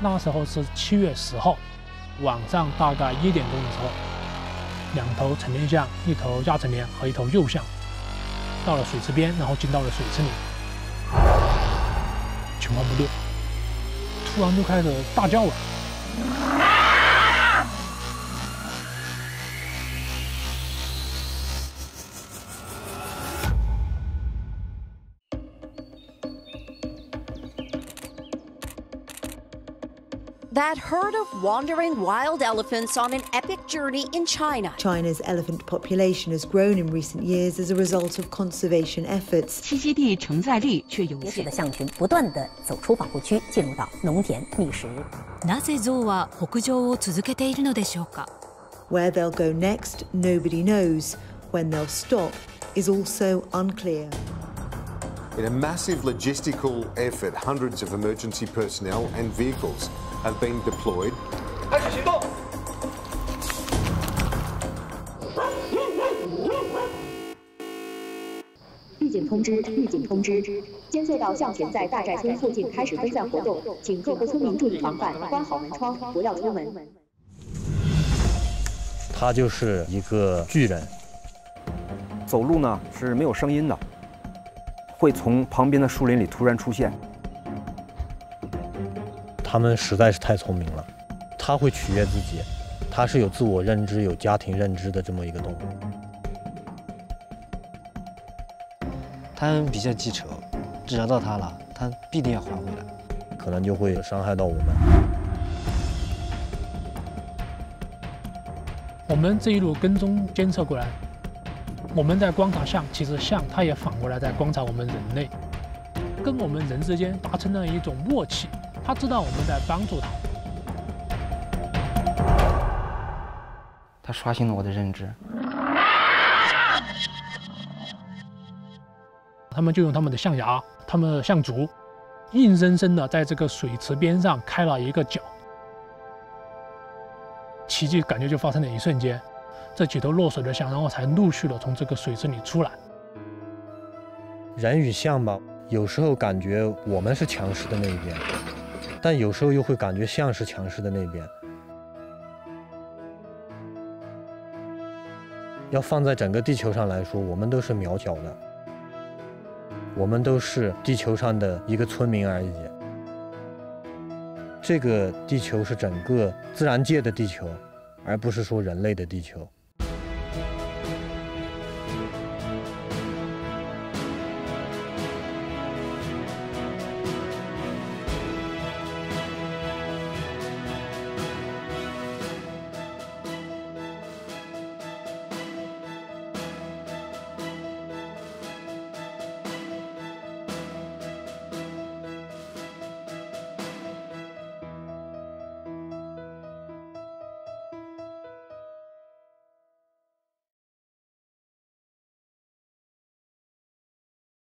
那时候是七月十号晚上大概一点钟的时候，两头成年象，一头亚成年和一头幼象，到了水池边，然后进到了水池里，情况不对，突然就开始大叫了。That herd of wandering wild elephants on an epic journey in China. China's elephant population has grown in recent years as a result of conservation efforts. 栖息地承载力却有使限得。象群不断地走出保护区，进入到农田觅食。なぜ象は北上を続けているのでしょうか Where they'll go next, nobody knows. When they'll stop is also unclear. In a massive logistical effort, hundreds of emergency personnel and vehicles have been deployed. 预警通知！预警通知！尖隧道向前在大寨村附近开始分散活动，请各户村民注意防范，关好门窗，不要出门。他就是一个巨人，走路呢是没有声音的，会从旁边的树林里突然出现。他们实在是太聪明了，他会取悦自己，他是有自我认知、有家庭认知的这么一个动物。他比较记仇，惹到他了，他必定要还回来。可能就会伤害到我们。我们这一路跟踪监测过来，我们在观察象，其实象它也反过来在观察我们人类，跟我们人之间达成了一种默契，它知道我们在帮助他。他刷新了我的认知。他们就用他们的象牙、他们的象足，硬生生的在这个水池边上开了一个角。奇迹感觉就发生了一瞬间，这几头落水的象，然后才陆续的从这个水池里出来。人与象吧，有时候感觉我们是强势的那一边，但有时候又会感觉像是强势的那边。要放在整个地球上来说，我们都是渺小的，我们都是地球上的一个村民而已。这个地球是整个自然界的地球，而不是说人类的地球。